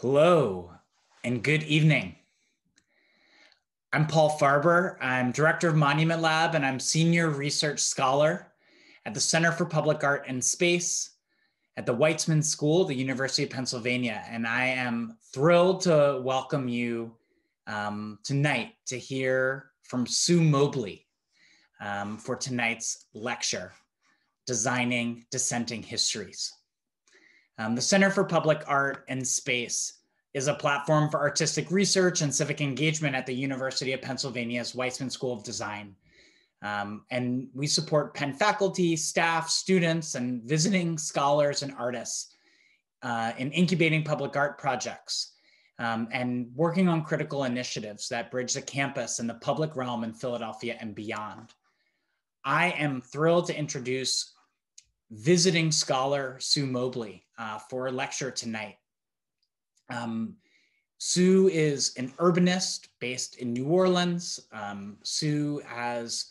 Hello and good evening. I'm Paul Farber. I'm director of Monument Lab and I'm senior research scholar at the Center for Public Art and Space at the Weitzman School, the University of Pennsylvania. And I am thrilled to welcome you um, tonight to hear from Sue Mobley um, for tonight's lecture, Designing Dissenting Histories. Um, the Center for Public Art and Space is a platform for artistic research and civic engagement at the University of Pennsylvania's Weitzman School of Design. Um, and we support Penn faculty, staff, students, and visiting scholars and artists uh, in incubating public art projects um, and working on critical initiatives that bridge the campus and the public realm in Philadelphia and beyond. I am thrilled to introduce visiting scholar Sue Mobley uh, for a lecture tonight. Um, Sue is an urbanist based in New Orleans. Um, Sue has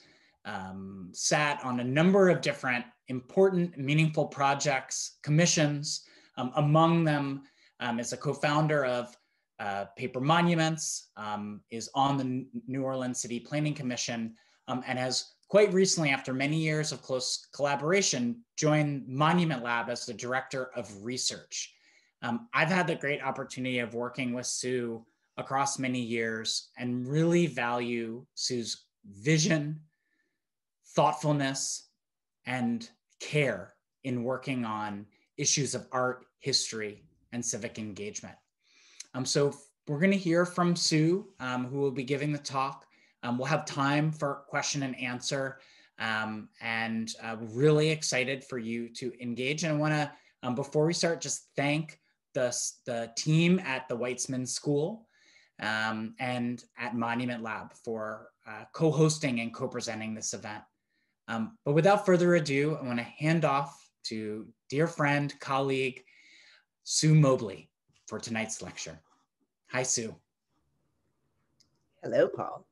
um, sat on a number of different important, meaningful projects, commissions. Um, among them um, is a co-founder of uh, Paper Monuments, um, is on the New Orleans City Planning Commission, and has quite recently, after many years of close collaboration, joined Monument Lab as the director of research. Um, I've had the great opportunity of working with Sue across many years and really value Sue's vision, thoughtfulness, and care in working on issues of art, history, and civic engagement. Um, so we're going to hear from Sue, um, who will be giving the talk. Um, we'll have time for question and answer. Um, and uh, really excited for you to engage. And I want to, um, before we start, just thank the, the team at the Weitzman School um, and at Monument Lab for uh, co-hosting and co-presenting this event. Um, but without further ado, I want to hand off to dear friend, colleague, Sue Mobley for tonight's lecture. Hi, Sue. Hello, Paul.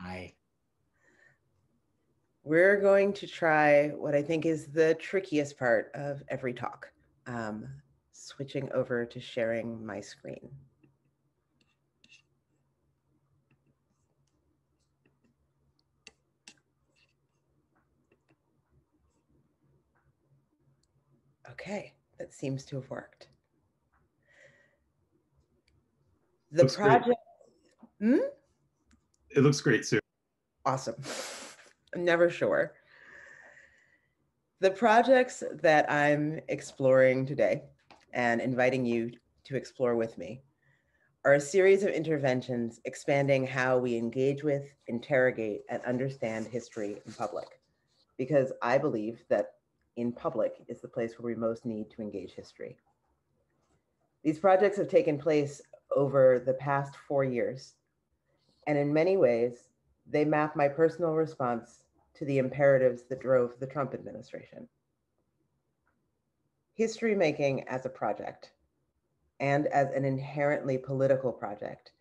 Hi. We're going to try what I think is the trickiest part of every talk, um, switching over to sharing my screen. Okay, that seems to have worked. The looks project. Hmm? It looks great, Sue. Awesome. I'm never sure. The projects that I'm exploring today and inviting you to explore with me are a series of interventions expanding how we engage with, interrogate, and understand history in public. Because I believe that in public is the place where we most need to engage history. These projects have taken place over the past four years, and in many ways, they map my personal response to the imperatives that drove the Trump administration. History making as a project and as an inherently political project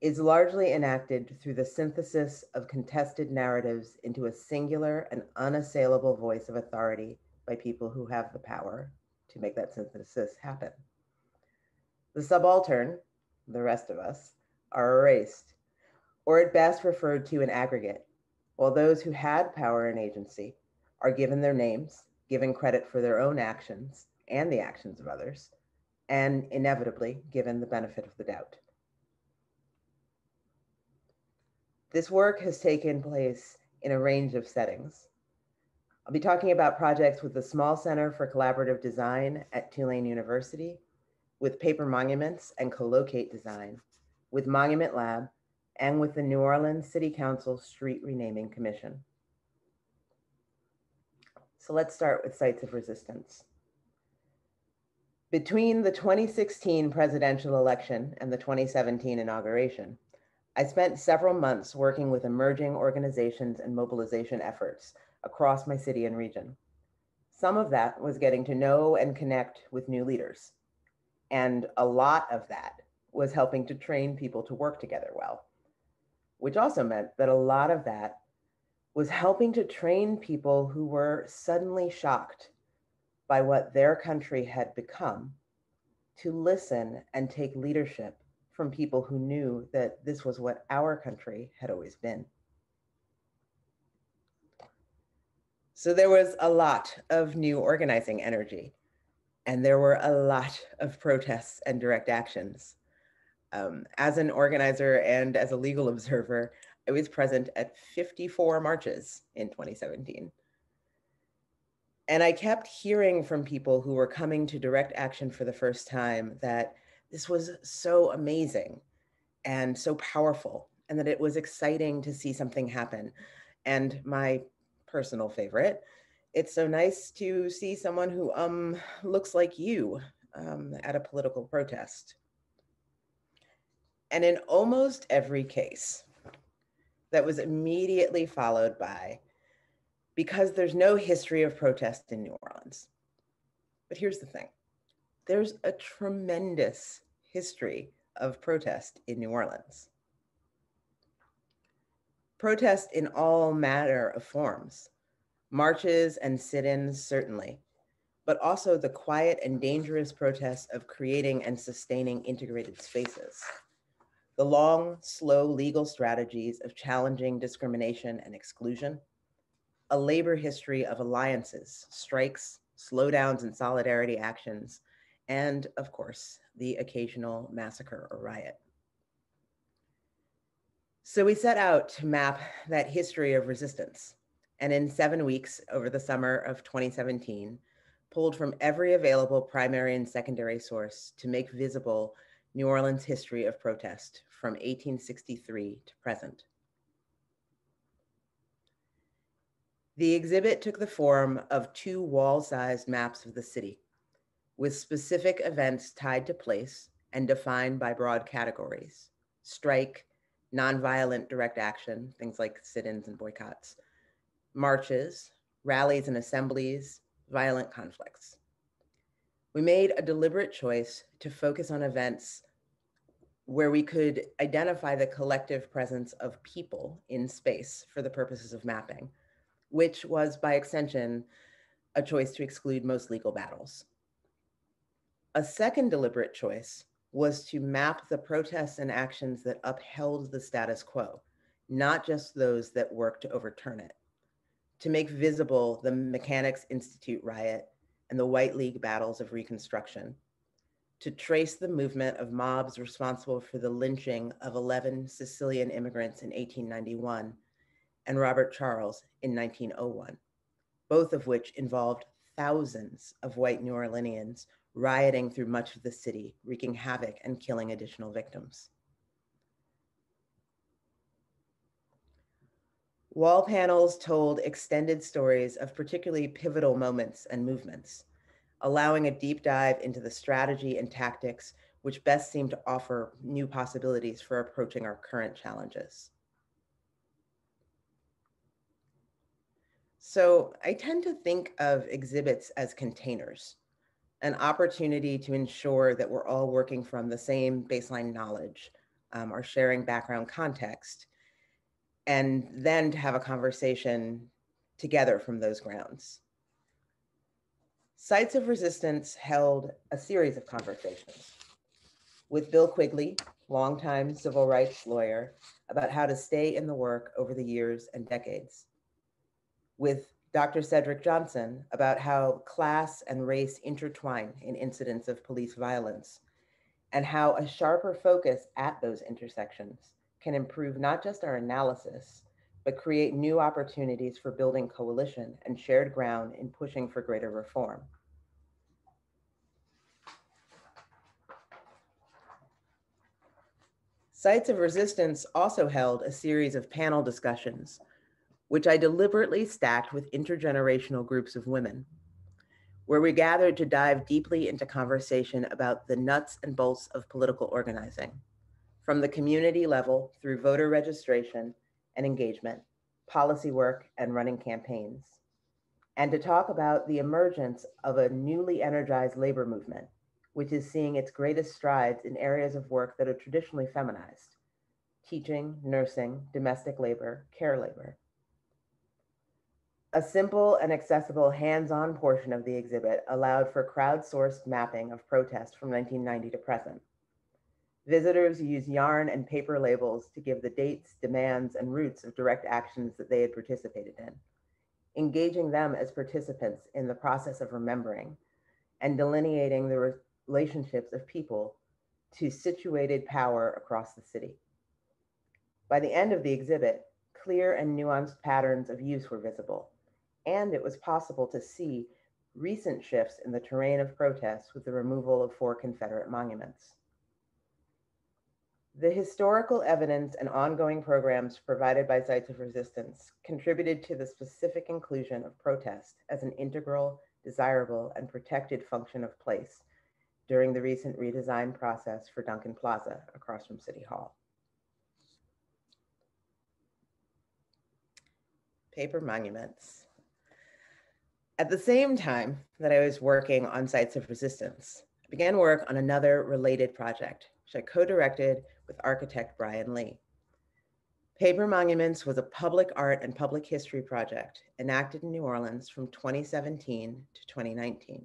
is largely enacted through the synthesis of contested narratives into a singular and unassailable voice of authority by people who have the power to make that synthesis happen. The subaltern, the rest of us, are erased, or at best referred to in aggregate while those who had power and agency are given their names, given credit for their own actions and the actions of others, and inevitably given the benefit of the doubt. This work has taken place in a range of settings. I'll be talking about projects with the Small Center for Collaborative Design at Tulane University, with Paper Monuments and Colloqate Design, with Monument Lab, and with the New Orleans City Council Street Renaming Commission. So let's start with sites of resistance. Between the 2016 presidential election and the 2017 inauguration, I spent several months working with emerging organizations and mobilization efforts across my city and region. Some of that was getting to know and connect with new leaders. And a lot of that was helping to train people to work together well which also meant that a lot of that was helping to train people who were suddenly shocked by what their country had become to listen and take leadership from people who knew that this was what our country had always been. So there was a lot of new organizing energy, and there were a lot of protests and direct actions. Um, as an organizer and as a legal observer, I was present at 54 marches in 2017. And I kept hearing from people who were coming to direct action for the first time that this was so amazing and so powerful, and that it was exciting to see something happen. And my personal favorite, it's so nice to see someone who um, looks like you um, at a political protest. And in almost every case, that was immediately followed by because there's no history of protest in New Orleans. But here's the thing there's a tremendous history of protest in New Orleans. Protest in all manner of forms, marches and sit ins, certainly, but also the quiet and dangerous process of creating and sustaining integrated spaces. The long, slow legal strategies of challenging discrimination and exclusion, a labor history of alliances, strikes, slowdowns, and solidarity actions, and of course, the occasional massacre or riot. So we set out to map that history of resistance, and in seven weeks over the summer of 2017, pulled from every available primary and secondary source to make visible New Orleans' history of protest from 1863 to present. The exhibit took the form of two wall-sized maps of the city with specific events tied to place and defined by broad categories, strike, nonviolent direct action, things like sit-ins and boycotts, marches, rallies and assemblies, violent conflicts. We made a deliberate choice to focus on events where we could identify the collective presence of people in space for the purposes of mapping which was by extension a choice to exclude most legal battles. A second deliberate choice was to map the protests and actions that upheld the status quo, not just those that worked to overturn it, to make visible the Mechanics Institute riot and the White League battles of Reconstruction, to trace the movement of mobs responsible for the lynching of 11 Sicilian immigrants in 1891 and Robert Charles in 1901, both of which involved thousands of white New Orleanians rioting through much of the city, wreaking havoc and killing additional victims. Wall panels told extended stories of particularly pivotal moments and movements, allowing a deep dive into the strategy and tactics which best seem to offer new possibilities for approaching our current challenges. So I tend to think of exhibits as containers, an opportunity to ensure that we're all working from the same baseline knowledge um, or sharing background context, and then to have a conversation together from those grounds. Sites of Resistance held a series of conversations with Bill Quigley, longtime civil rights lawyer, about how to stay in the work over the years and decades with Dr. Cedric Johnson about how class and race intertwine in incidents of police violence, and how a sharper focus at those intersections can improve not just our analysis, but create new opportunities for building coalition and shared ground in pushing for greater reform. Sites of Resistance also held a series of panel discussions which I deliberately stacked with intergenerational groups of women, where we gathered to dive deeply into conversation about the nuts and bolts of political organizing, from the community level through voter registration and engagement, policy work, and running campaigns, and to talk about the emergence of a newly energized labor movement, which is seeing its greatest strides in areas of work that are traditionally feminized teaching, nursing, domestic labor, care labor A simple and accessible hands-on portion of the exhibit allowed for crowdsourced mapping of protest from 1990 to present. Visitors used yarn and paper labels to give the dates, demands, and routes of direct actions that they had participated in, engaging them as participants in the process of remembering and delineating the relationships of people to situated power across the city. By the end of the exhibit, clear and nuanced patterns of use were visible, and it was possible to see recent shifts in the terrain of protests with the removal of four Confederate monuments. The historical evidence and ongoing programs provided by Sites of Resistance contributed to the specific inclusion of protest as an integral, desirable, and protected function of place during the recent redesign process for Duncan Plaza across from City Hall. Paper monuments. At the same time that I was working on Sites of Resistance, I began work on another related project, which I co-directed with architect Bryan Lee. Paper Monuments was a public art and public history project enacted in New Orleans from 2017 to 2019.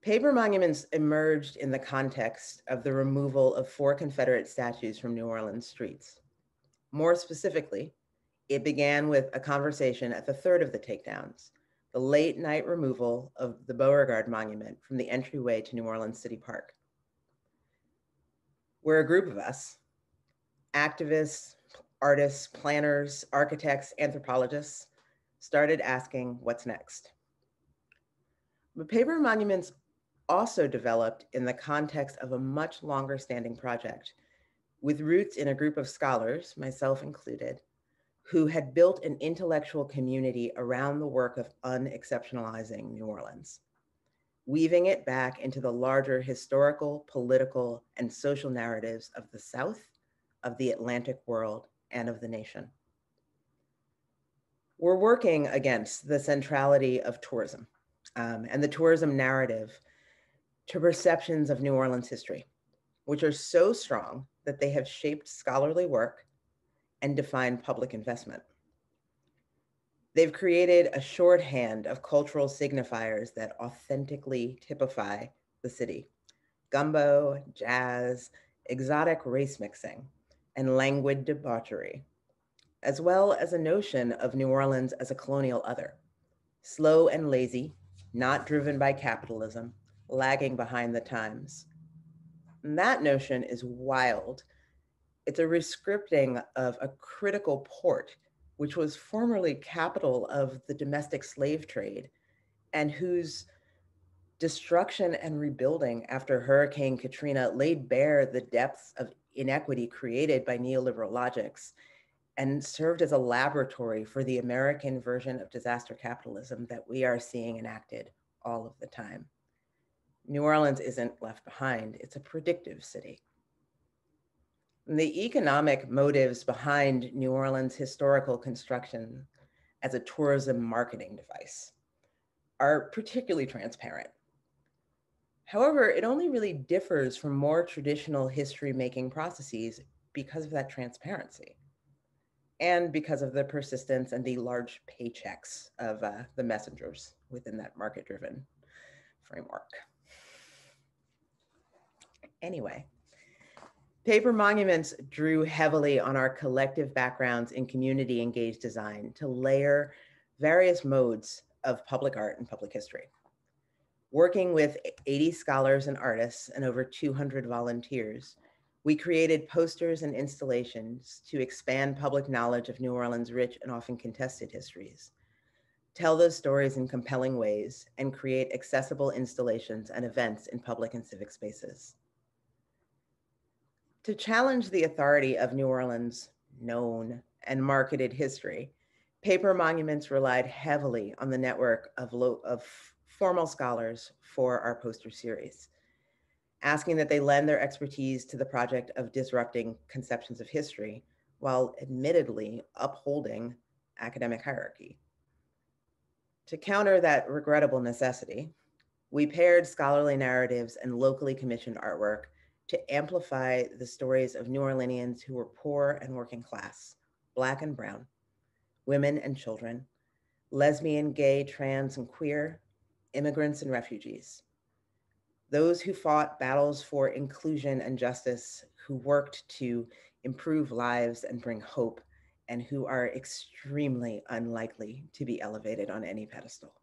Paper monuments emerged in the context of the removal of four Confederate statues from New Orleans streets. More specifically, it began with a conversation at the third of the takedowns the late night removal of the Beauregard Monument from the entryway to New Orleans City Park. We're a group of us, activists, artists, planners, architects, anthropologists, started asking what's next. But paper monuments also developed in the context of a much longer standing project with roots in a group of scholars, myself included, who had built an intellectual community around the work of unexceptionalizing New Orleans, weaving it back into the larger historical, political, and social narratives of the South, of the Atlantic world, and of the nation. We're working against the centrality of tourism um, and the tourism narrative to perceptions of New Orleans history, which are so strong that they have shaped scholarly work and define public investment. They've created a shorthand of cultural signifiers that authentically typify the city. Gumbo, jazz, exotic race mixing, and languid debauchery, as well as a notion of New Orleans as a colonial other, slow and lazy, not driven by capitalism, lagging behind the times. And that notion is wild it's a rescripting of a critical port, which was formerly capital of the domestic slave trade, and whose destruction and rebuilding after Hurricane Katrina laid bare the depths of inequity created by neoliberal logics and served as a laboratory for the American version of disaster capitalism that we are seeing enacted all of the time. New Orleans isn't left behind, it's a predictive city. The economic motives behind New Orleans historical construction as a tourism marketing device are particularly transparent. However, it only really differs from more traditional history making processes because of that transparency and because of the persistence and the large paychecks of uh, the messengers within that market driven framework. Anyway, Paper monuments drew heavily on our collective backgrounds in community engaged design to layer various modes of public art and public history. Working with 80 scholars and artists and over 200 volunteers, we created posters and installations to expand public knowledge of New Orleans' rich and often contested histories, tell those stories in compelling ways, and create accessible installations and events in public and civic spaces. To challenge the authority of New Orleans' known and marketed history, paper monuments relied heavily on the network of, of formal scholars for our poster series, asking that they lend their expertise to the project of disrupting conceptions of history while admittedly upholding academic hierarchy. To counter that regrettable necessity, we paired scholarly narratives and locally commissioned artwork to amplify the stories of New Orleanians who were poor and working class, Black and Brown, women and children, lesbian, gay, trans, and queer, immigrants and refugees. Those who fought battles for inclusion and justice, who worked to improve lives and bring hope, and who are extremely unlikely to be elevated on any pedestal.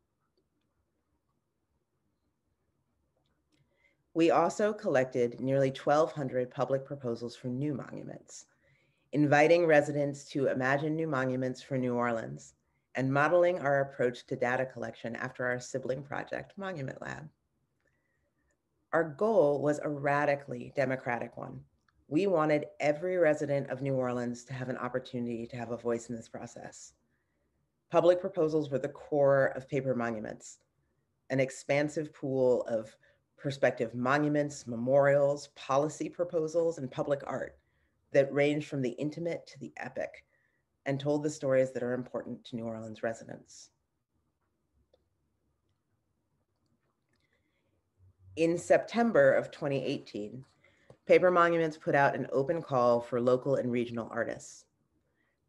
We also collected nearly 1,200 public proposals for new monuments, inviting residents to imagine new monuments for New Orleans and modeling our approach to data collection after our sibling project, Monument Lab. Our goal was a radically democratic one. We wanted every resident of New Orleans to have an opportunity to have a voice in this process. Public proposals were the core of paper monuments, an expansive pool of prospective monuments, memorials, policy proposals, and public art that range from the intimate to the epic and told the stories that are important to New Orleans residents. In September of 2018, Paper Monuments put out an open call for local and regional artists.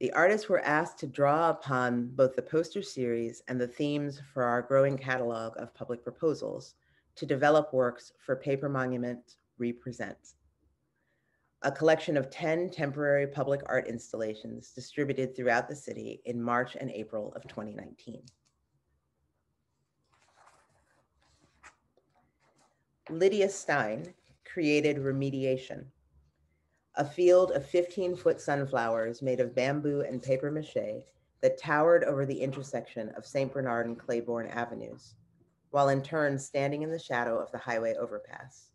The artists were asked to draw upon both the poster series and the themes for our growing catalog of public proposals to develop works for Paper Monument Represents a collection of 10 temporary public art installations distributed throughout the city in March and April of 2019. Lydia Stein created Remediation, a field of 15 foot sunflowers made of bamboo and paper mache that towered over the intersection of St. Bernard and Claiborne Avenues, while in turn standing in the shadow of the highway overpass.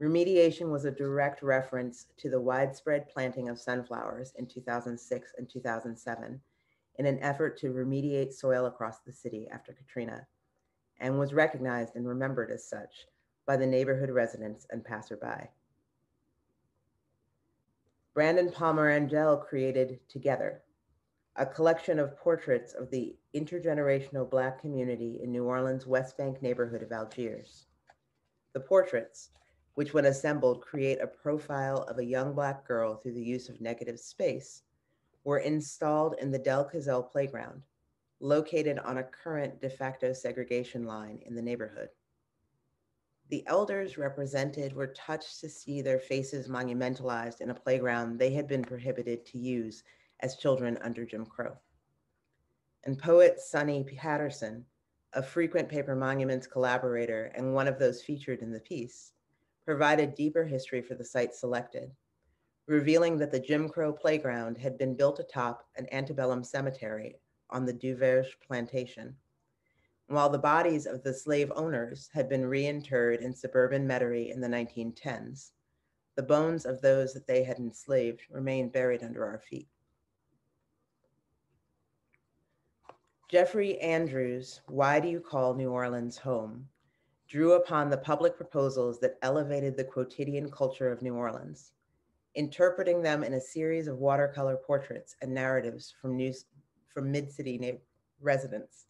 Remediation was a direct reference to the widespread planting of sunflowers in 2006 and 2007 in an effort to remediate soil across the city after Katrina, and was recognized and remembered as such by the neighborhood residents and passerby. Brandon Palmer Angel created Together, a collection of portraits of the intergenerational Black community in New Orleans' West Bank neighborhood of Algiers. The portraits, which when assembled create a profile of a young Black girl through the use of negative space, were installed in the Del Cazell playground, located on a current de facto segregation line in the neighborhood. The elders represented were touched to see their faces monumentalized in a playground they had been prohibited to use as children under Jim Crow. And poet Sunni Patterson, a frequent Paper Monuments collaborator and one of those featured in the piece, provided deeper history for the site selected, revealing that the Jim Crow playground had been built atop an antebellum cemetery on the Duverge plantation, while the bodies of the slave owners had been reinterred in suburban Metairie in the 1910s. The bones of those that they had enslaved remain buried under our feet. Jeffrey Andrews, Why Do You Call New Orleans Home? drew upon the public proposals that elevated the quotidian culture of New Orleans, interpreting them in a series of watercolor portraits and narratives from, from mid-city residents.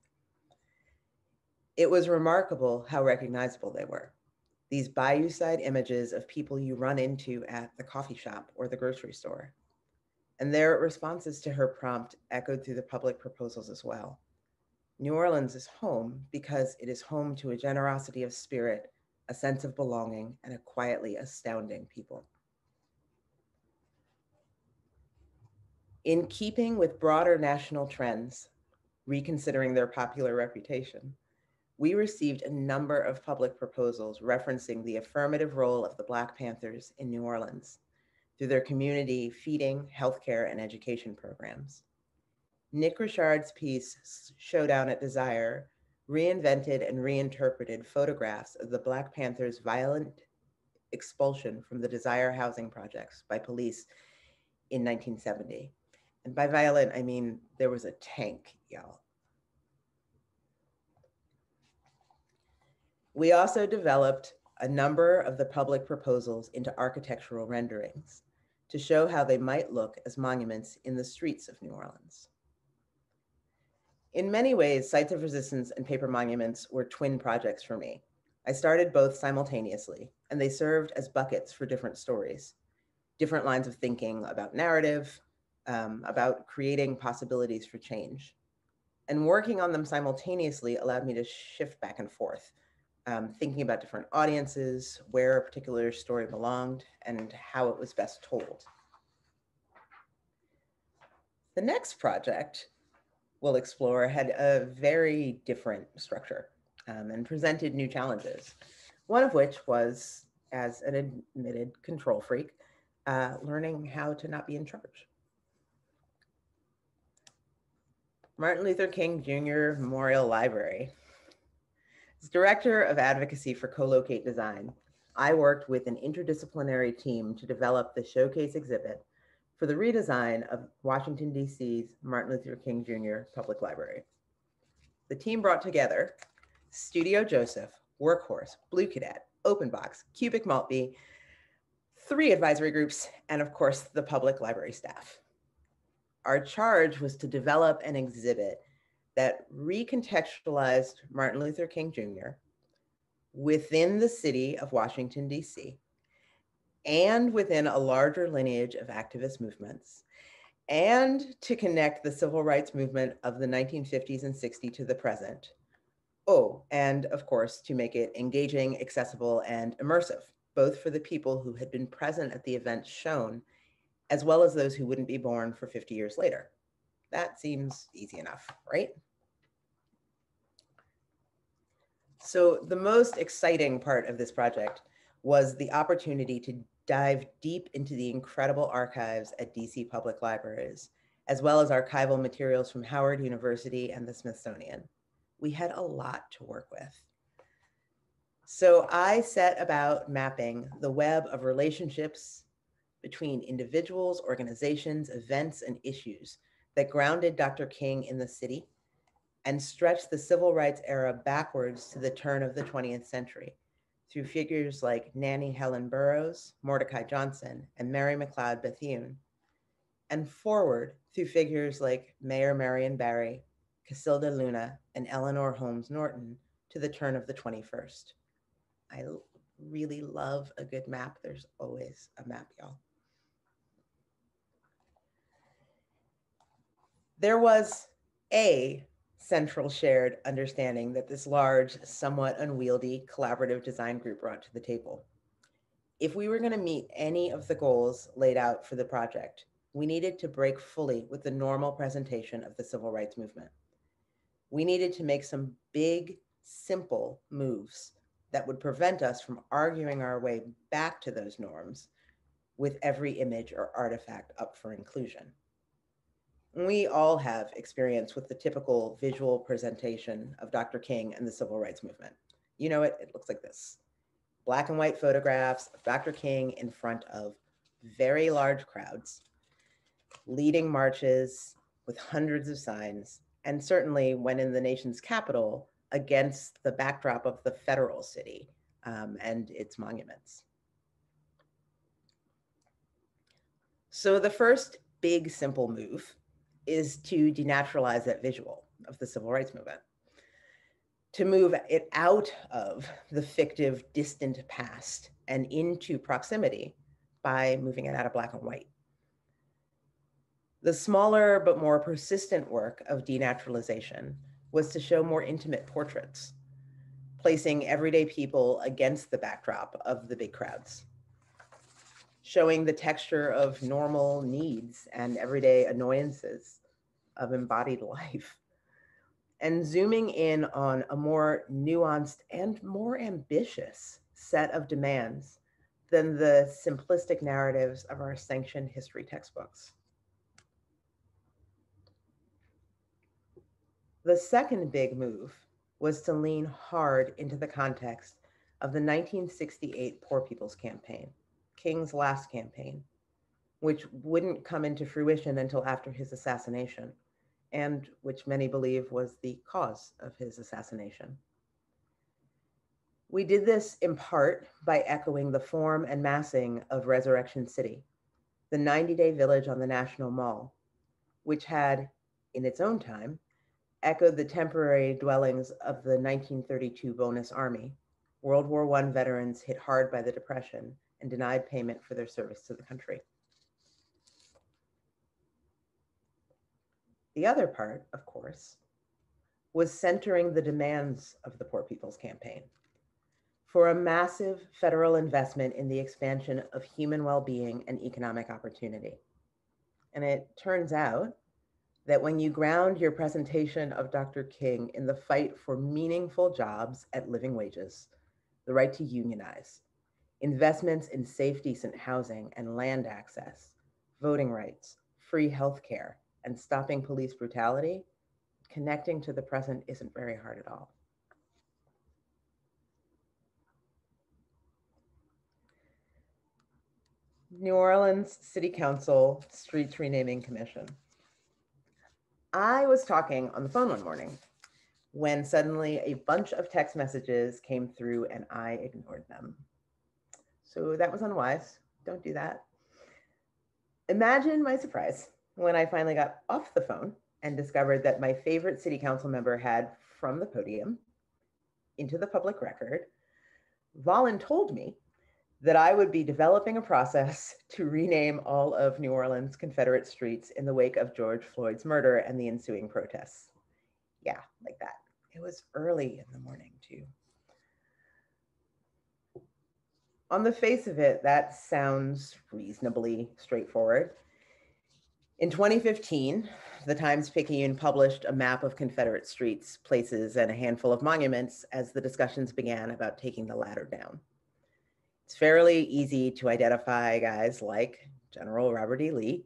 It was remarkable how recognizable they were. These bayou-side images of people you run into at the coffee shop or the grocery store. And their responses to her prompt echoed through the public proposals as well. New Orleans is home because it is home to a generosity of spirit, a sense of belonging, and a quietly astounding people. In keeping with broader national trends, reconsidering their popular reputation, we received a number of public proposals referencing the affirmative role of the Black Panthers in New Orleans through their community feeding, healthcare, and education programs. Nick Richard's piece, Showdown at Desire, reinvented and reinterpreted photographs of the Black Panthers' violent expulsion from the Desire housing projects by police in 1970. And by violent, I mean there was a tank, y'all. We also developed a number of the public proposals into architectural renderings to show how they might look as monuments in the streets of New Orleans. In many ways, Sites of Resistance and Paper Monuments were twin projects for me. I started both simultaneously, and they served as buckets for different stories, different lines of thinking about narrative, um, about creating possibilities for change. And working on them simultaneously allowed me to shift back and forth, um, thinking about different audiences, where a particular story belonged, and how it was best told. The next project we'll explore had a very different structure um, and presented new challenges, one of which was, as an admitted control freak, uh, learning how to not be in charge. Martin Luther King Jr. Memorial Library. As director of advocacy for Colloqate Design, I worked with an interdisciplinary team to develop the showcase exhibit for the redesign of Washington, D.C.'s Martin Luther King Jr. Public Library. The team brought together Studio Joseph, Workhorse, Bluecadet, Open Box, Cubic Maltby, three advisory groups, and of course, the public library staff. Our charge was to develop an exhibit that recontextualized Martin Luther King Jr. within the city of Washington, D.C., and within a larger lineage of activist movements, and to connect the civil rights movement of the 1950s and 60s to the present. Oh, and of course, to make it engaging, accessible, and immersive, both for the people who had been present at the events shown, as well as those who wouldn't be born for 50 years later. That seems easy enough, right? So the most exciting part of this project was the opportunity to dive deep into the incredible archives at DC Public Libraries, as well as archival materials from Howard University and the Smithsonian. We had a lot to work with. So I set about mapping the web of relationships between individuals, organizations, events, and issues that grounded Dr. King in the city and stretched the civil rights era backwards to the turn of the 20th century through figures like Nannie Helen Burroughs, Mordecai Johnson, and Mary McLeod Bethune, and forward through figures like Mayor Marion Barry, Casilda Luna, and Eleanor Holmes Norton to the turn of the 21st. I really love a good map. There's always a map, y'all. There was a central shared understanding that this large, somewhat unwieldy collaborative design group brought to the table. If we were going to meet any of the goals laid out for the project, we needed to break fully with the normal presentation of the civil rights movement. We needed to make some big, simple moves that would prevent us from arguing our way back to those norms with every image or artifact up for inclusion we all have experience with the typical visual presentation of Dr. King and the civil rights movement. You know it, it looks like this. Black and white photographs of Dr. King in front of very large crowds, leading marches with hundreds of signs, and certainly when in the nation's capital against the backdrop of the federal city um, and its monuments. So the first big simple move is to denaturalize that visual of the civil rights movement, to move it out of the fictive, distant past and into proximity by moving it out of black and white. The smaller but more persistent work of denaturalization was to show more intimate portraits, placing everyday people against the backdrop of the big crowds, showing the texture of normal needs and everyday annoyances of embodied life, and zooming in on a more nuanced and more ambitious set of demands than the simplistic narratives of our sanctioned history textbooks. The second big move was to lean hard into the context of the 1968 Poor People's Campaign, King's last campaign, which wouldn't come into fruition until after his assassination and which many believe was the cause of his assassination. We did this in part by echoing the form and massing of Resurrection City, the 90 day village on the National Mall, which had, in its own time, echoed the temporary dwellings of the 1932 Bonus Army, World War I veterans hit hard by the Depression and denied payment for their service to the country. The other part, of course, was centering the demands of the Poor People's Campaign for a massive federal investment in the expansion of human well-being and economic opportunity. And it turns out that when you ground your presentation of Dr. King in the fight for meaningful jobs at living wages, the right to unionize, investments in safe, decent housing and land access, voting rights, free healthcare, and stopping police brutality, connecting to the present isn't very hard at all. New Orleans City Council Streets Renaming Commission. I was talking on the phone one morning when suddenly a bunch of text messages came through and I ignored them. So that was unwise. Don't do that. Imagine my surprise when I finally got off the phone and discovered that my favorite city council member had from the podium into the public record voluntold me that I would be developing a process to rename all of New Orleans Confederate streets in the wake of George Floyd's murder and the ensuing protests. Yeah, like that. It was early in the morning, too. On the face of it, that sounds reasonably straightforward. In 2015, the Times Picayune published a map of Confederate streets, places, and a handful of monuments as the discussions began about taking the ladder down. It's fairly easy to identify guys like General Robert E. Lee,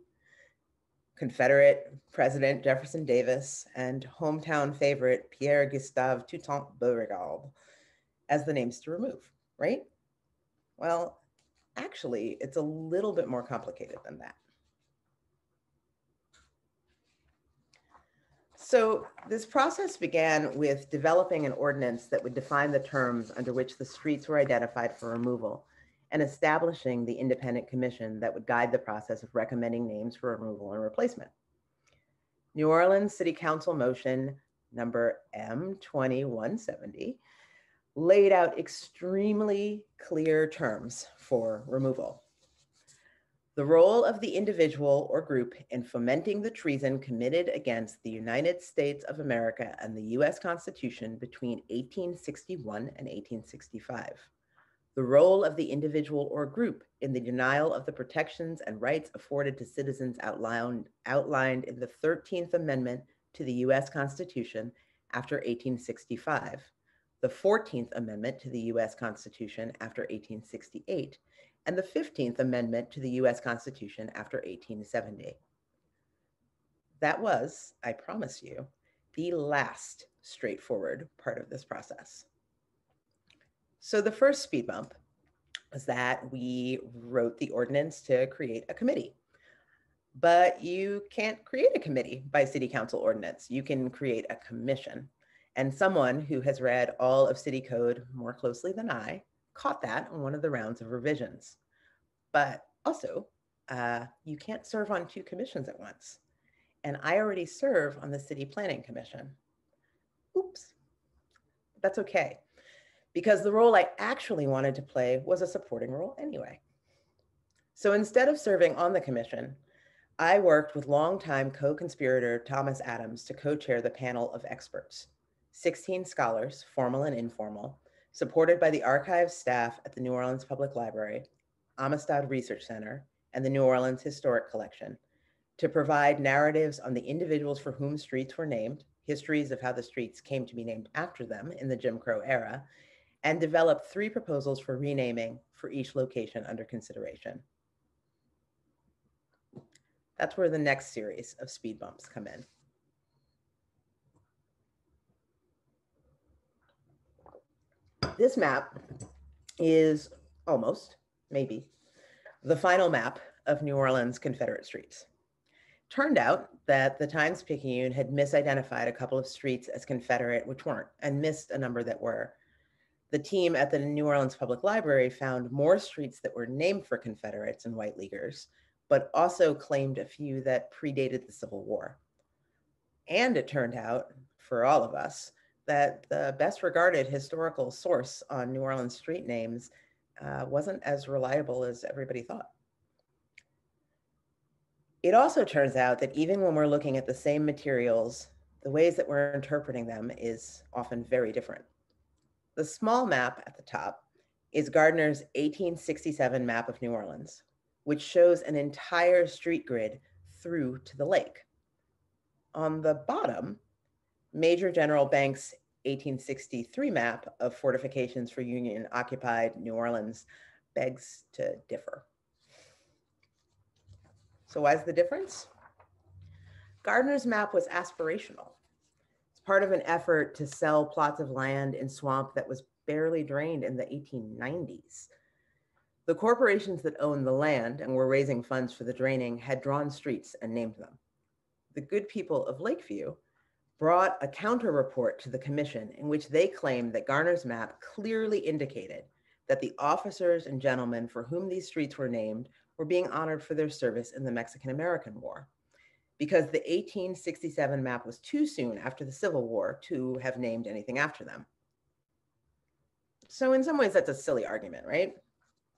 Confederate President Jefferson Davis, and hometown favorite Pierre Gustave Toutant Beauregard as the names to remove, right? Well, actually, it's a little bit more complicated than that. So this process began with developing an ordinance that would define the terms under which the streets were identified for removal and establishing the independent commission that would guide the process of recommending names for removal and replacement. New Orleans City Council motion number M2170 laid out extremely clear terms for removal. The role of the individual or group in fomenting the treason committed against the United States of America and the US Constitution between 1861 and 1865 the role of the individual or group in the denial of the protections and rights afforded to citizens outlined, outlined in the 13th Amendment to the US Constitution after 1865, the 14th Amendment to the US Constitution after 1868, and the 15th Amendment to the US Constitution after 1870. That was, I promise you, the last straightforward part of this process. So the first speed bump was that we wrote the ordinance to create a committee. But you can't create a committee by city council ordinance. You can create a commission. And someone who has read all of city code more closely than I caught that on one of the rounds of revisions. But also, uh, you can't serve on two commissions at once. And I already serve on the city planning commission. Oops, that's okay because the role I actually wanted to play was a supporting role anyway. So instead of serving on the commission, I worked with longtime co-conspirator Thomas Adams to co-chair the panel of experts, 16 scholars, formal and informal, supported by the archives staff at the New Orleans Public Library, Amistad Research Center, and the New Orleans Historic Collection to provide narratives on the individuals for whom streets were named, histories of how the streets came to be named after them in the Jim Crow era, and develop three proposals for renaming for each location under consideration. That's where the next series of speed bumps come in. This map is almost, maybe, the final map of New Orleans Confederate streets. Turned out that the Times Picayune had misidentified a couple of streets as Confederate, which weren't, and missed a number that were the team at the New Orleans Public Library found more streets that were named for Confederates and White Leaguers, but also claimed a few that predated the Civil War. And it turned out, for all of us, that the best regarded historical source on New Orleans street names uh, wasn't as reliable as everybody thought. It also turns out that even when we're looking at the same materials, the ways that we're interpreting them is often very different. The small map at the top is Gardner's 1867 map of New Orleans, which shows an entire street grid through to the lake. On the bottom, Major General Banks' 1863 map of fortifications for Union occupied New Orleans begs to differ. So, why's the difference? Gardner's map was aspirational. It's part of an effort to sell plots of land in swamp that was barely drained in the 1890s. The corporations that owned the land and were raising funds for the draining had drawn streets and named them. The good people of Lakeview brought a counter report to the commission in which they claimed that Gardner's map clearly indicated that the officers and gentlemen for whom these streets were named were being honored for their service in the Mexican American War. Because the 1867 map was too soon after the Civil War to have named anything after them. So, in some ways, that's a silly argument, right?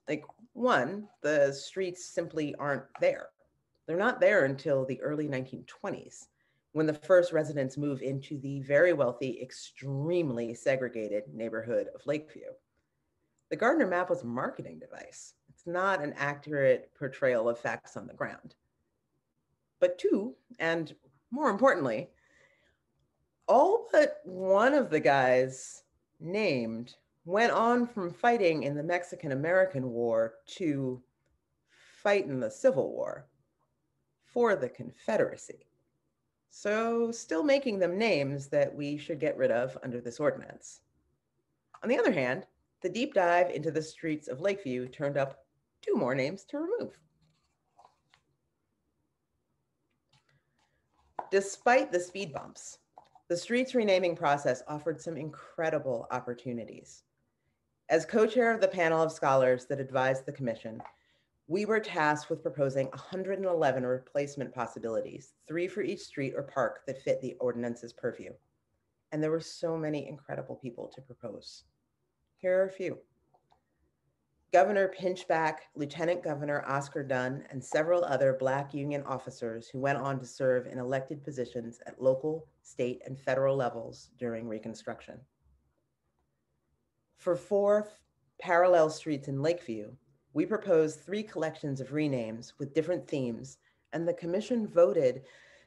Like, one, the streets simply aren't there. They're not there until the early 1920s when the first residents move into the very wealthy, extremely segregated neighborhood of Lakeview. The Gardner map was a marketing device. It's not an accurate portrayal of facts on the ground. But two, and more importantly, all but one of the guys named went on from fighting in the Mexican American War to fight in the Civil War for the Confederacy. So, still making them names that we should get rid of under this ordinance. On the other hand, the deep dive into the streets of Lakeview turned up two more names to remove. Despite the speed bumps, the streets renaming process offered some incredible opportunities. As co-chair of the panel of scholars that advised the commission, we were tasked with proposing 111 replacement possibilities, three for each street or park that fit the ordinance's purview. And there were so many incredible people to propose. Here are a few. Governor Pinchback, Lieutenant Governor Oscar Dunn, and several other Black Union officers who went on to serve in elected positions at local, state, and federal levels during Reconstruction. For four parallel streets in Lakeview, we proposed three collections of renames with different themes, and the commission voted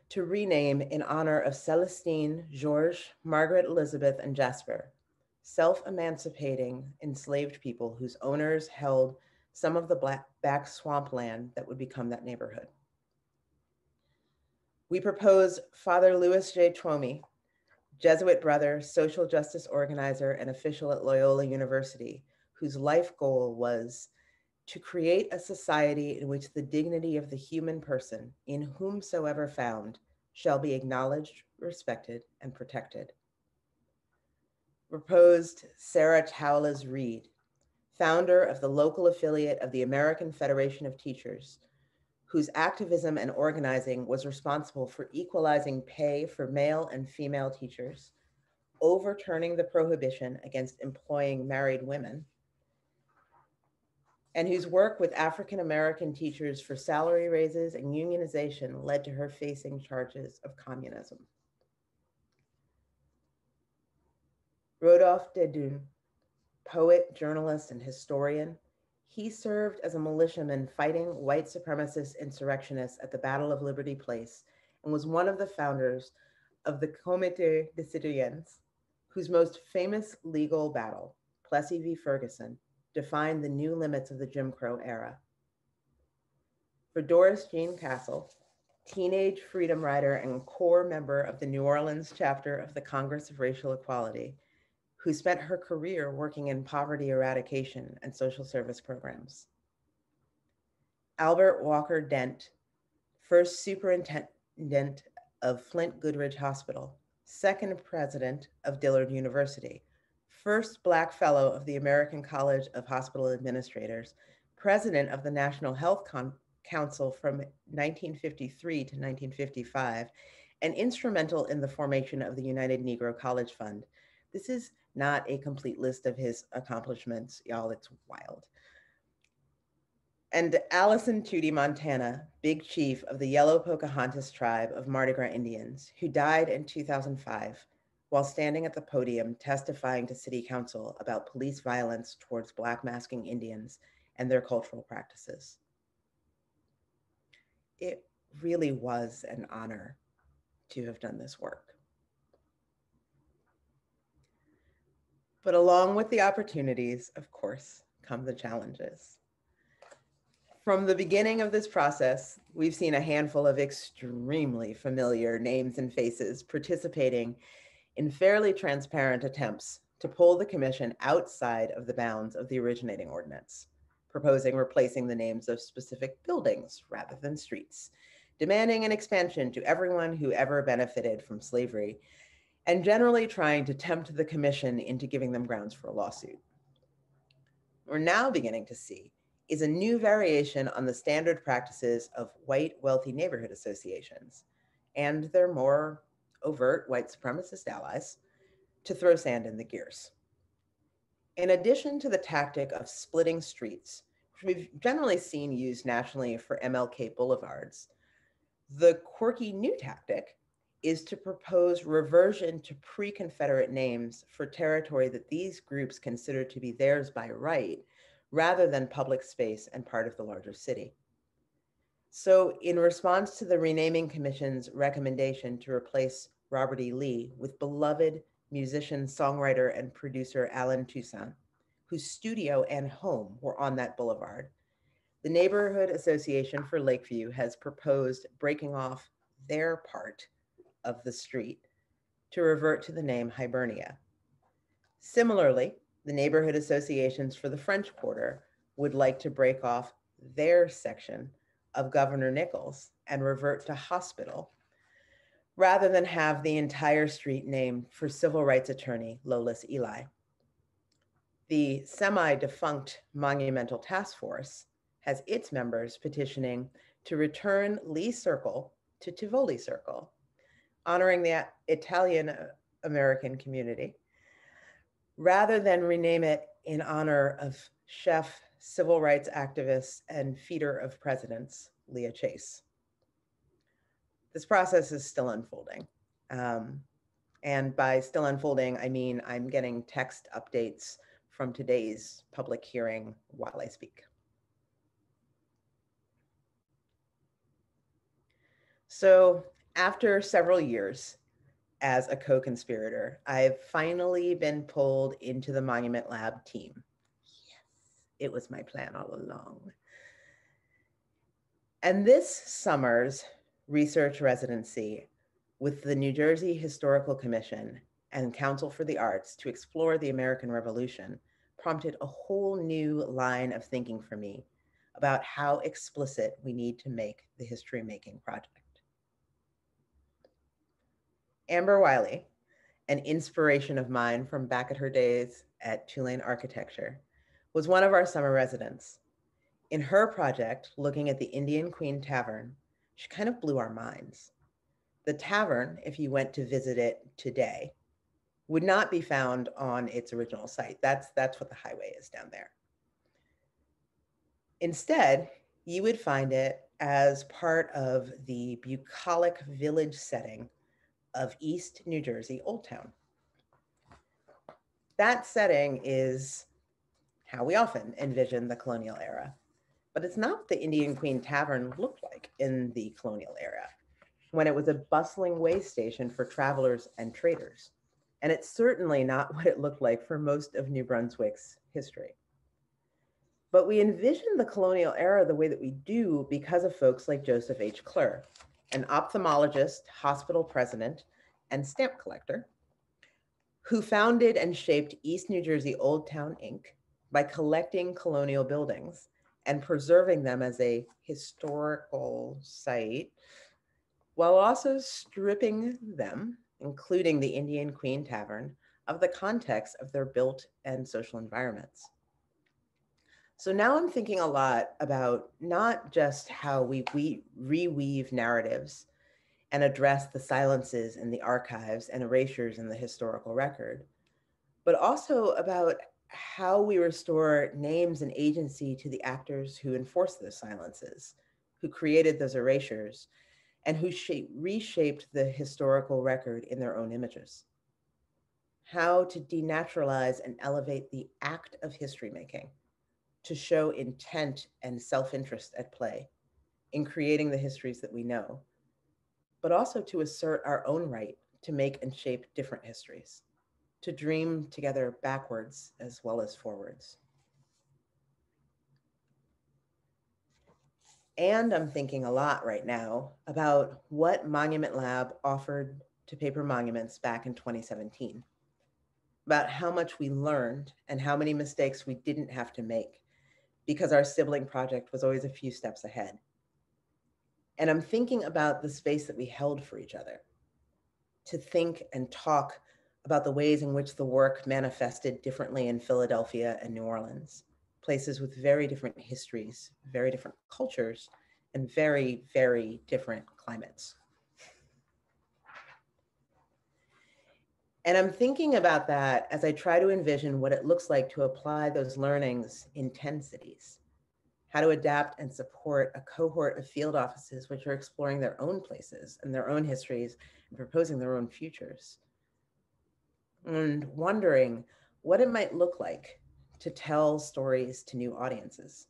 to rename in honor of Celestine, George, Margaret Elizabeth, and Jasper, self emancipating enslaved people whose owners held some of the black back swampland that would become that neighborhood. We propose Father Louis J. Twomey Jesuit brother, social justice organizer, and official at Loyola University, whose life goal was to create a society in which the dignity of the human person, in whomsoever found, shall be acknowledged, respected, and protected. Proposed Sarah Towles Reed, founder of the local affiliate of the American Federation of Teachers, whose activism and organizing was responsible for equalizing pay for male and female teachers, overturning the prohibition against employing married women, and whose work with African American teachers for salary raises and unionization led to her facing charges of communism. Rodolphe Desdunes, poet, journalist, and historian, he served as a militiaman fighting white supremacist insurrectionists at the Battle of Liberty Place and was one of the founders of the Comité des Citoyens, whose most famous legal battle, Plessy v. Ferguson, defined the new limits of the Jim Crow era. For Doris Jean Castle, teenage freedom rider and core member of the New Orleans chapter of the Congress of Racial Equality, who spent her career working in poverty eradication and social service programs. Albert Walker Dent, first superintendent of Flint Goodridge Hospital, second president of Dillard University, first Black Fellow of the American College of Hospital Administrators, president of the National Health Con Council from 1953 to 1955, and instrumental in the formation of the United Negro College Fund. This is not a complete list of his accomplishments, y'all. It's wild. and Allison Tootie Montana, big chief of the Yellow Pocahontas tribe of Mardi Gras Indians, who died in 2005 while standing at the podium testifying to city council about police violence towards Black masking Indians and their cultural practices. It really was an honor to have done this work. But along with the opportunities, of course, come the challenges. From the beginning of this process, we've seen a handful of extremely familiar names and faces participating in fairly transparent attempts to pull the commission outside of the bounds of the originating ordinance, proposing replacing the names of specific buildings rather than streets, demanding an expansion to everyone who ever benefited from slavery, and generally trying to tempt the commission into giving them grounds for a lawsuit. We're now beginning to see is a new variation on the standard practices of white wealthy neighborhood associations and their more overt white supremacist allies to throw sand in the gears. In addition to the tactic of splitting streets, which we've generally seen used nationally for MLK boulevards, the quirky new tactic is to propose reversion to pre Confederate names for territory that these groups consider to be theirs by right rather than public space and part of the larger city. So, in response to the Renaming Commission's recommendation to replace Robert E. Lee with beloved musician, songwriter, and producer Allen Toussaint, whose studio and home were on that boulevard, the Neighborhood Association for Lakeview has proposed breaking off their part of the street to revert to the name Hibernia. Similarly, the neighborhood associations for the French Quarter would like to break off their section of Governor Nicholls and revert to hospital rather than have the entire street named for civil rights attorney Lolis Elie. The semi defunct Monumental Task Force has its members petitioning to return Lee Circle to Tivoli Circle, honoring the Italian uh, American community rather than rename it in honor of chef, civil rights activist, and feeder of presidents, Leah Chase. This process is still unfolding. Um, and by still unfolding, I mean I'm getting text updates from today's public hearing while I speak. So after several years, as a co-conspirator. I've finally been pulled into the Monument Lab team. Yes, it was my plan all along. And this summer's research residency with the New Jersey Historical Commission and Council for the Arts to explore the American Revolution prompted a whole new line of thinking for me about how explicit we need to make the history making project. Amber Wiley, an inspiration of mine from back at her days at Tulane Architecture, was one of our summer residents. In her project, looking at the Indian Queen Tavern, she kind of blew our minds. The tavern, if you went to visit it today, would not be found on its original site. That's, that's what the highway is down there. Instead, you would find it as part of the bucolic village setting of East New Jersey, Old Town. That setting is how we often envision the colonial era, but it's not what the Indian Queen Tavern looked like in the colonial era, when it was a bustling way station for travelers and traders. And it's certainly not what it looked like for most of New Brunswick's history. But we envision the colonial era the way that we do because of folks like Joseph H. Kler, an ophthalmologist, hospital president, and stamp collector, who founded and shaped East New Jersey Old Town Inc. by collecting colonial buildings and preserving them as a historical site, while also stripping them, including the Indian Queen Tavern, of the context of their built and social environments. So now I'm thinking a lot about not just how we, we reweave narratives and address the silences in the archives and erasures in the historical record, but also about how we restore names and agency to the actors who enforced those silences, who created those erasures, and who shape, reshaped the historical record in their own images. How to denaturalize and elevate the act of history making to show intent and self interest at play in creating the histories that we know, but also to assert our own right to make and shape different histories, to dream together backwards as well as forwards. And I'm thinking a lot right now about what Monument Lab offered to paper monuments back in 2017, about how much we learned and how many mistakes we didn't have to make because our sibling project was always a few steps ahead. And I'm thinking about the space that we held for each other to think and talk about the ways in which the work manifested differently in Philadelphia and New Orleans places with very different histories, very different cultures, and very, very different climates. And I'm thinking about that as I try to envision what it looks like to apply those learnings in 10 cities, how to adapt and support a cohort of field offices which are exploring their own places and their own histories and proposing their own futures. And wondering what it might look like to tell stories to new audiences,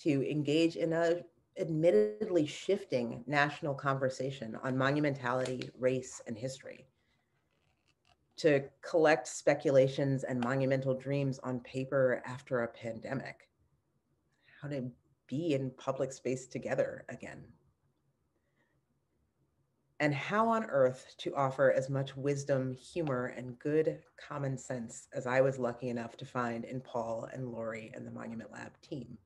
to engage in a admittedly shifting national conversation on monumentality, race, and history, to collect speculations and monumental dreams on paper after a pandemic, how to be in public space together again and how on earth to offer as much wisdom, humor, and good common sense as I was lucky enough to find in Paul and Laurie and the Monument Lab team.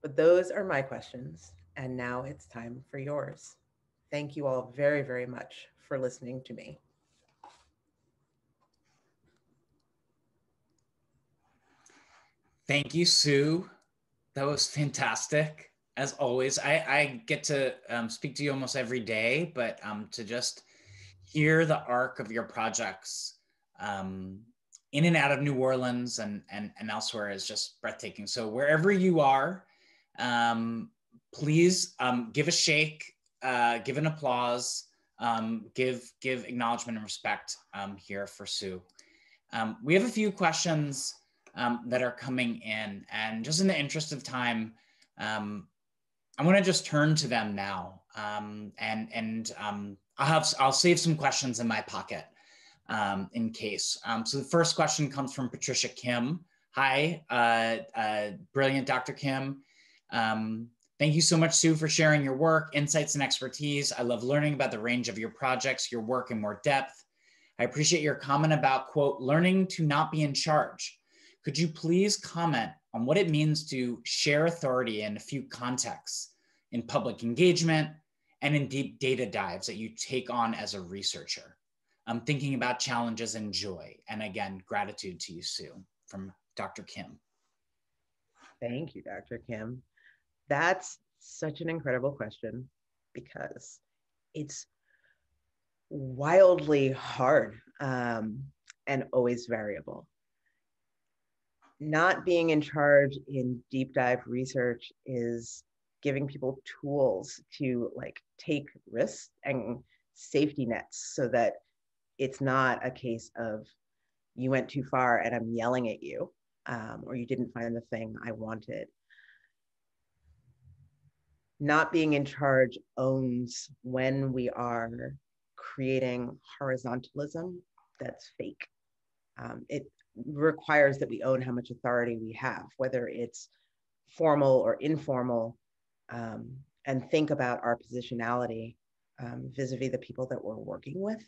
But those are my questions, and now it's time for yours. Thank you all very, very much for listening to me. Thank you, Sue. That was fantastic as always. I, I get to um, speak to you almost every day, but um, to just hear the arc of your projects um, in and out of New Orleans and, and, and elsewhere is just breathtaking. So wherever you are, um, please um, give a shake, uh, give an applause, um, give give acknowledgement and respect here for Sue. we have a few questions that are coming in, and just in the interest of time, um, I want to just turn to them now, um, and and um, I'll have I'll save some questions in my pocket um, in case. Um, so the first question comes from Patricia Kim. Hi, uh, uh, brilliant Dr. Kim. Um, thank you so much, Sue, for sharing your work, insights, and expertise. I love learning about the range of your projects, your work in more depth. I appreciate your comment about quote learning to not be in charge. Could you please comment on what it means to share authority in a few contexts in public engagement and in deep data dives that you take on as a researcher. I'm thinking about challenges and joy. And again, gratitude to you, Sue, from Dr. Kim. Thank you, Dr. Kim. That's such an incredible question because it's wildly hard um, and always variable not being in charge in deep dive research is giving people tools to like take risks and safety nets so that it's not a case of you went too far and I'm yelling at you um, or you didn't find the thing I wanted. Not being in charge owns when we are creating horizontalism that's fake. Um, it requires that we own how much authority we have, whether it's formal or informal, um, and think about our positionality um, vis-a-vis the people that we're working with.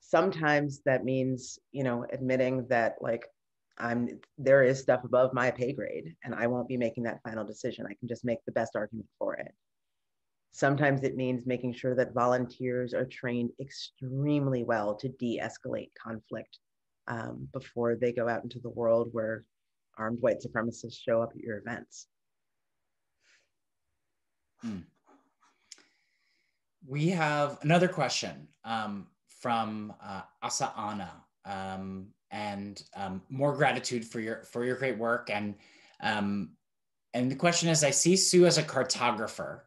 Sometimes that means, you know, admitting that like I'm there is stuff above my pay grade and I won't be making that final decision. I can just make the best argument for it. Sometimes it means making sure that volunteers are trained extremely well to de-escalate conflict um, before they go out into the world where armed white supremacists show up at your events. Hmm. We have another question um, from uh, Asa Anna. Um, and um, more gratitude for your for your great work. And um, and the question is, I see Sue as a cartographer,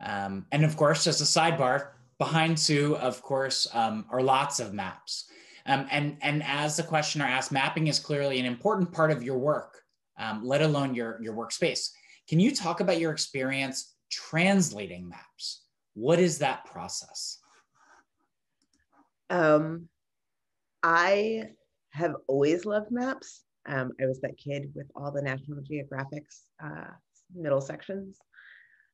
um, and of course, as a sidebar, behind Sue, of course, um, are lots of maps. Um, and and as the questioner asked, mapping is clearly an important part of your work, um, let alone your your workspace. Can you talk about your experience translating maps? What is that process? Um, I have always loved maps. Um, I was that kid with all the National Geographics uh, middle sections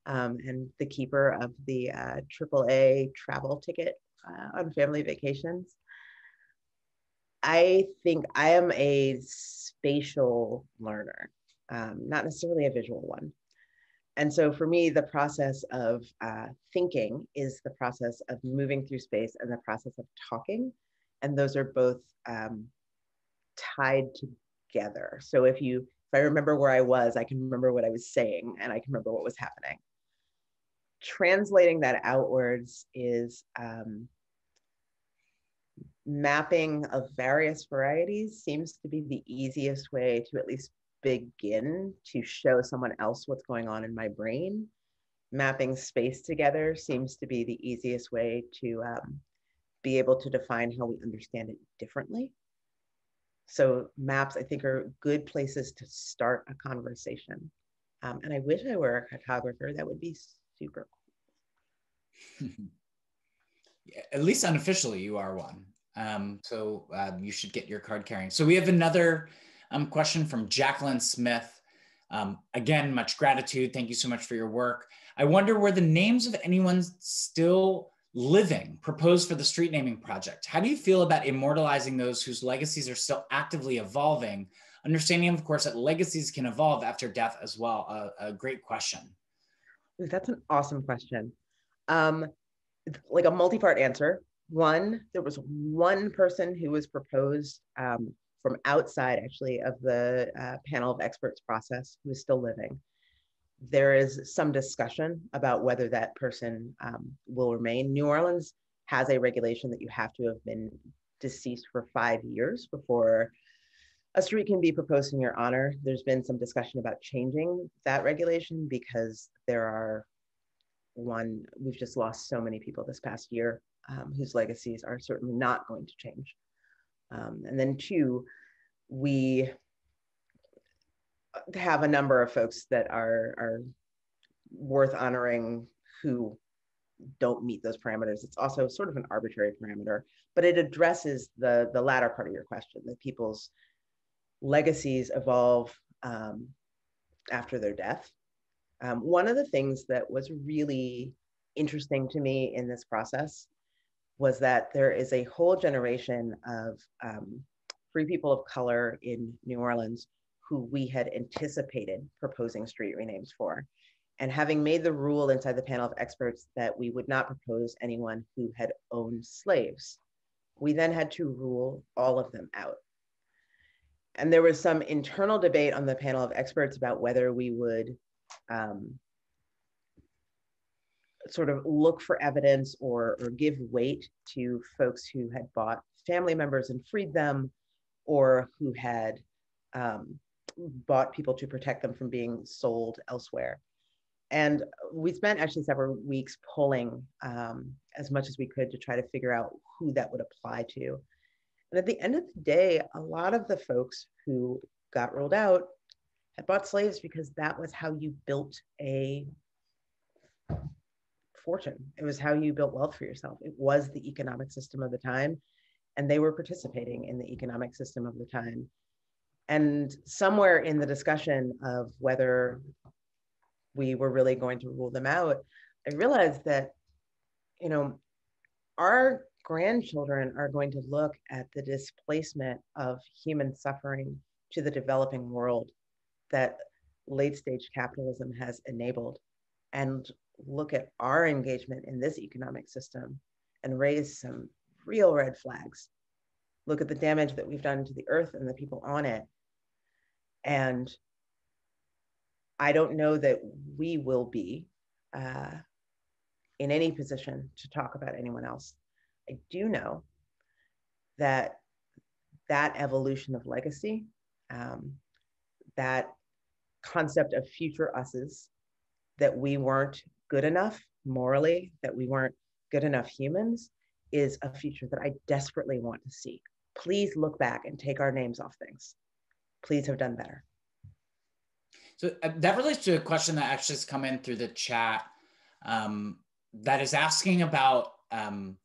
um, and the keeper of the uh, AAA travel ticket uh, on family vacations. I think I am a spatial learner, um, not necessarily a visual one. And so for me, the process of uh, thinking is the process of moving through space and the process of talking. And those are both um, tied together. So if you, if I remember where I was, I can remember what I was saying and I can remember what was happening. Translating that outwards is um, mapping of various varieties seems to be the easiest way to at least begin to show someone else what's going on in my brain. Mapping space together seems to be the easiest way to um, be able to define how we understand it differently. So maps, I think, are good places to start a conversation. Um, and I wish I were a cartographer. That would be super cool. At least unofficially, you are one. Um, so uh, you should get your card carrying. So we have another um, question from Jacqueline Smith. Um, again, much gratitude. Thank you so much for your work. I wonder where the names of anyone still living proposed for the street naming project. How do you feel about immortalizing those whose legacies are still actively evolving? Understanding, of course, that legacies can evolve after death as well. A, a great question. That's an awesome question. Um, like a multi-part answer. One, there was one person who was proposed um, from outside actually of the uh, panel of experts process who is still living. There is some discussion about whether that person um, will remain. New Orleans has a regulation that you have to have been deceased for five years before a street can be proposed in your honor. There's been some discussion about changing that regulation because there are one, we've just lost so many people this past year um, whose legacies are certainly not going to change. Um, and then two, we have a number of folks that are, are worth honoring who don't meet those parameters. It's also sort of an arbitrary parameter, but it addresses the, the latter part of your question, that people's legacies evolve um, after their death. Um, one of the things that was really interesting to me in this process was that there is a whole generation of um, free people of color in New Orleans who we had anticipated proposing street renames for. And having made the rule inside the panel of experts that we would not propose anyone who had owned slaves, we then had to rule all of them out. And there was some internal debate on the panel of experts about whether we would um, sort of look for evidence or, or give weight to folks who had bought family members and freed them or who had um, bought people to protect them from being sold elsewhere. And we spent actually several weeks pulling um, as much as we could to try to figure out who that would apply to. And at the end of the day, a lot of the folks who got rolled out had bought slaves because that was how you built a fortune. It was how you built wealth for yourself. It was the economic system of the time, and they were participating in the economic system of the time. And somewhere in the discussion of whether we were really going to rule them out, I realized that, you know, our grandchildren are going to look at the displacement of human suffering to the developing world that late stage capitalism has enabled and look at our engagement in this economic system and raise some real red flags. Look at the damage that we've done to the earth and the people on it. And I don't know that we will be uh, in any position to talk about anyone else. I do know that that evolution of legacy, um, that concept of future us's, that we weren't good enough morally, that we weren't good enough humans, is a future that I desperately want to see. Please look back and take our names off things. Please have done better. So uh, that relates to a question that actually has come in through the chat um, that is asking about um,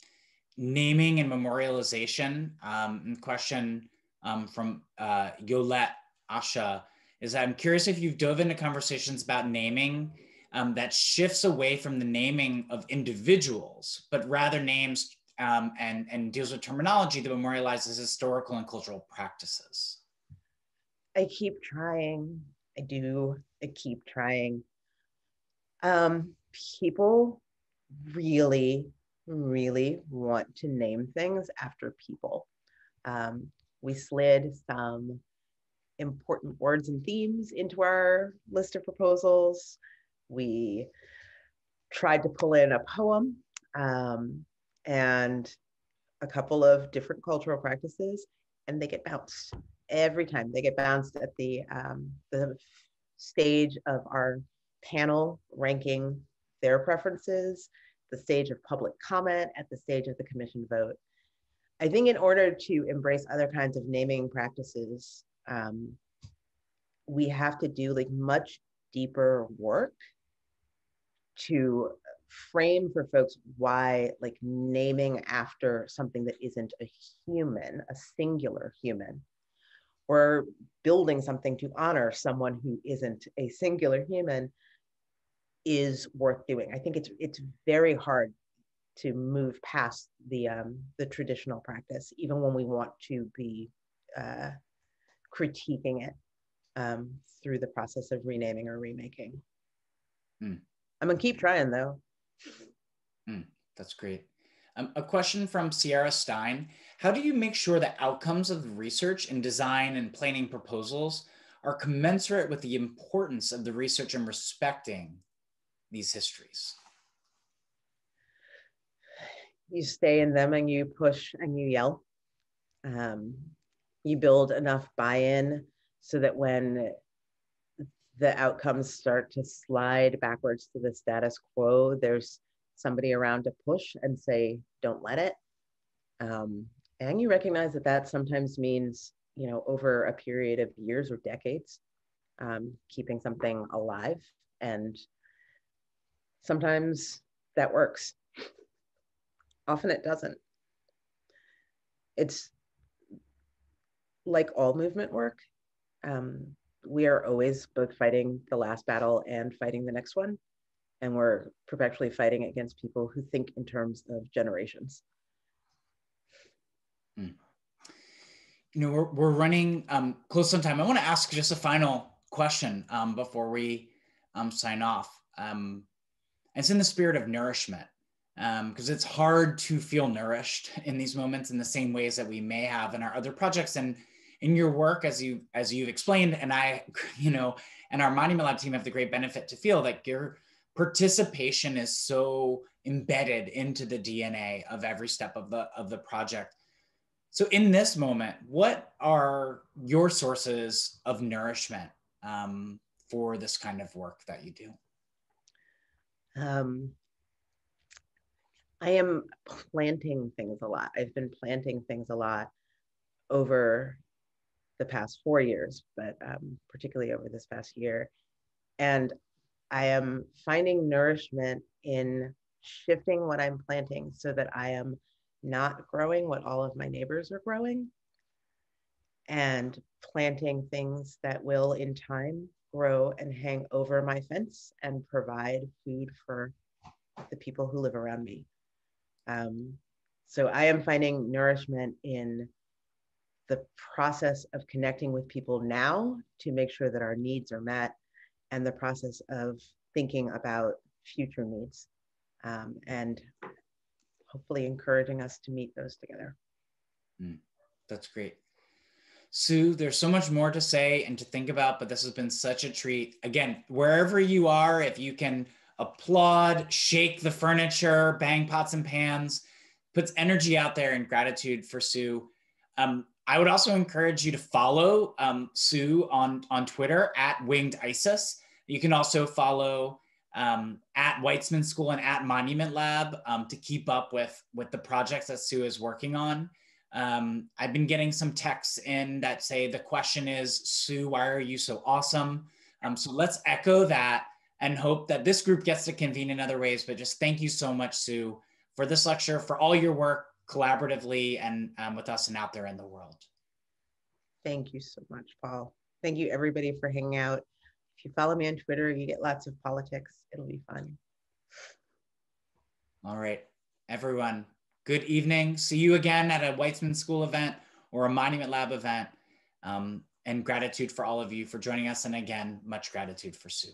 naming and memorialization. Um, question um, from uh, Yolette Asha is I'm curious if you've dove into conversations about naming um, that shifts away from the naming of individuals, but rather names um, and, and deals with terminology that memorializes historical and cultural practices. I keep trying. I do. I keep trying. Um, people really, really want to name things after people. Um, we slid some important words and themes into our list of proposals. We tried to pull in a poem um, and a couple of different cultural practices, and they get bounced every time. They get bounced at the um, the stage of our panel ranking their preferences, the stage of public comment, at the stage of the commission vote. I think in order to embrace other kinds of naming practices, um, we have to do like much deeper work to frame for folks why like naming after something that isn't a human, a singular human, or building something to honor someone who isn't a singular human is worth doing. I think it's it's very hard to move past the um, the traditional practice, even when we want to be uh, critiquing it um, through the process of renaming or remaking. Mm. I'm gonna keep trying though. Mm, that's great. Um, a question from Sierra Stein. How do you make sure that outcomes of the research and design and planning proposals are commensurate with the importance of the research and respecting these histories? You stay in them and you push and you yell. Um, you build enough buy in so that when the outcomes start to slide backwards to the status quo, there's somebody around to push and say, don't let it. Um, and you recognize that that sometimes means, you know, over a period of years or decades, um, keeping something alive and Sometimes that works. Often it doesn't. It's like all movement work. Um, we are always both fighting the last battle and fighting the next one. And we're perpetually fighting against people who think in terms of generations. Hmm. You know, we're, we're running um, close on time. I want to ask just a final question um, before we um, sign off. Um, it's in the spirit of nourishment because um, it's hard to feel nourished in these moments in the same ways that we may have in our other projects and in your work as you as you've explained and i you know and our monument lab team have the great benefit to feel that your participation is so embedded into the dna of every step of the of the project so in this moment what are your sources of nourishment um, for this kind of work that you do um, I am planting things a lot. I've been planting things a lot over the past four years, but um, particularly over this past year. And I am finding nourishment in shifting what I'm planting so that I am not growing what all of my neighbors are growing and planting things that will in time grow and hang over my fence and provide food for the people who live around me. Um, so I am finding nourishment in the process of connecting with people now to make sure that our needs are met and the process of thinking about future needs um, and hopefully encouraging us to meet those together. Mm, that's great. Sue, there's so much more to say and to think about, but this has been such a treat. Again, wherever you are, if you can applaud, shake the furniture, bang pots and pans, puts energy out there in gratitude for Sue. Um, I would also encourage you to follow um, Sue on, on Twitter at Winged Isis. You can also follow um, at Weitzman School and at Monument Lab um, to keep up with, with the projects that Sue is working on. Um, I've been getting some texts in that say the question is, Sue, why are you so awesome? Um, so let's echo that and hope that this group gets to convene in other ways. But just thank you so much, Sue, for this lecture, for all your work collaboratively and um, with us and out there in the world. Thank you so much, Paul. Thank you, everybody, for hanging out. If you follow me on Twitter, you get lots of politics. It'll be fun. All right, everyone, good evening. See you again at a Weitzman School event or a Monument Lab event. Um, and gratitude for all of you for joining us. And again, much gratitude for Sue.